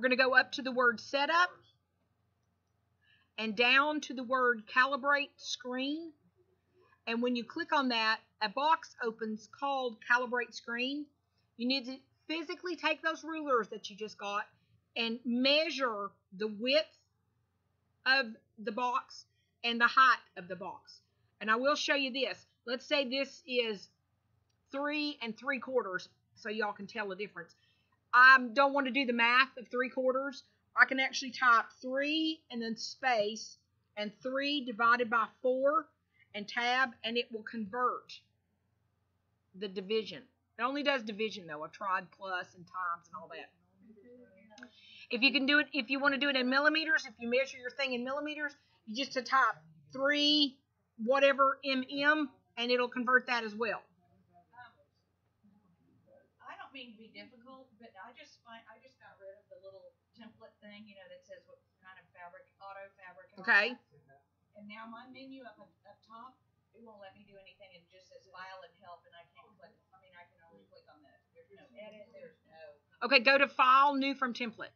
We're going to go up to the word setup and down to the word calibrate screen. And when you click on that, a box opens called calibrate screen. You need to physically take those rulers that you just got and measure the width of the box and the height of the box. And I will show you this. Let's say this is three and three quarters so y'all can tell the difference. I don't want to do the math of three quarters. I can actually type three and then space and three divided by four and tab and it will convert the division. It only does division though. I've tried plus and times and all that. If you can do it, if you want to do it in millimeters, if you measure your thing in millimeters, you just to type three whatever mm and it'll convert that as well not mean to be difficult, but I just find I just got rid of the little template thing, you know, that says what kind of fabric, auto fabric. Okay. And now my menu up up top, it won't let me do anything. It just says file and help, and I can't click. I mean, I can only click on that. There's no edit. There's no. Okay, go to file new from template.